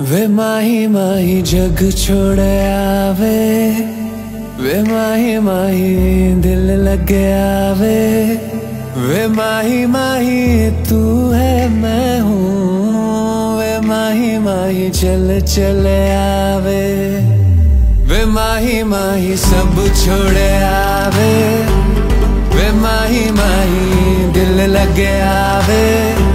वे माही माही जग छोड़ आवे। वे माही माही दिल लग आवे। वे माही माही तू है, मैं हूँ। वे माही माही चल चल आवे। वे माही माही सब छोड़ आवे। वे माही माही दिल लग आवे।